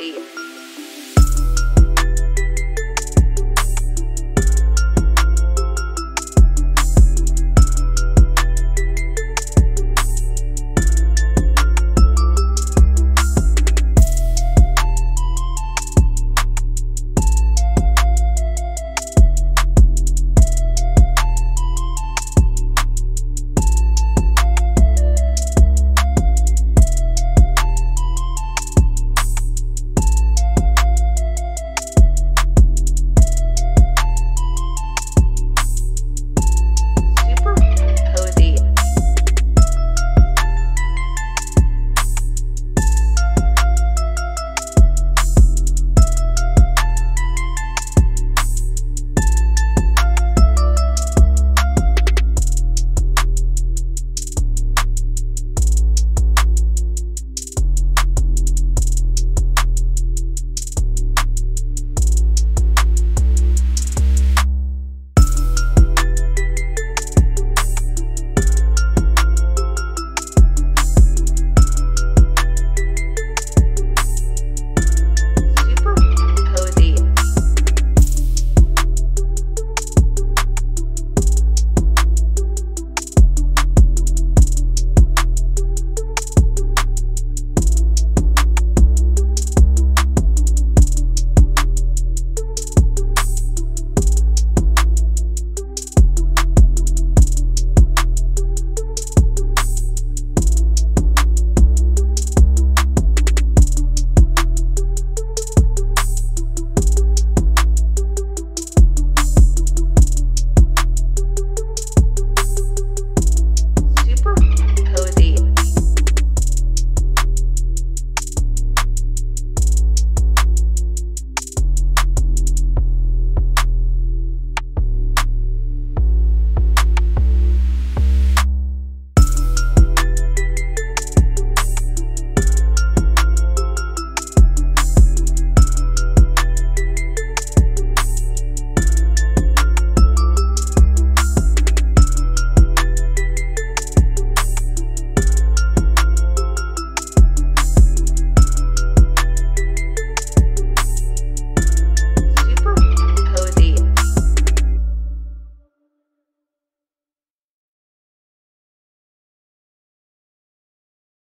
University.